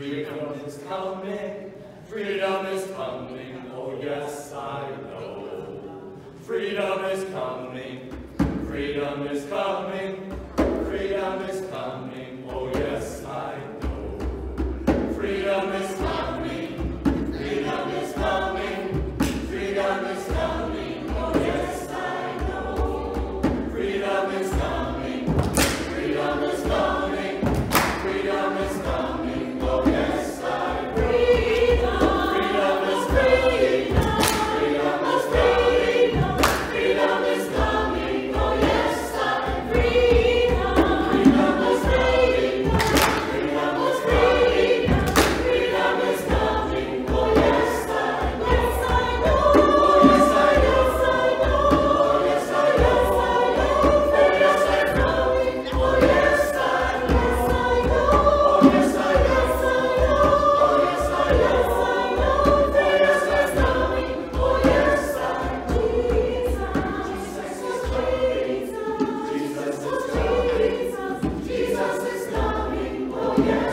Freedom is coming, freedom is coming, oh yes I know. Freedom is coming, freedom is coming, freedom is coming, oh yes I know. Freedom is coming. Hallelujah.